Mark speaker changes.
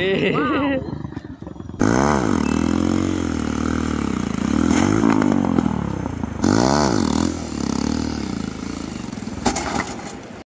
Speaker 1: Uau.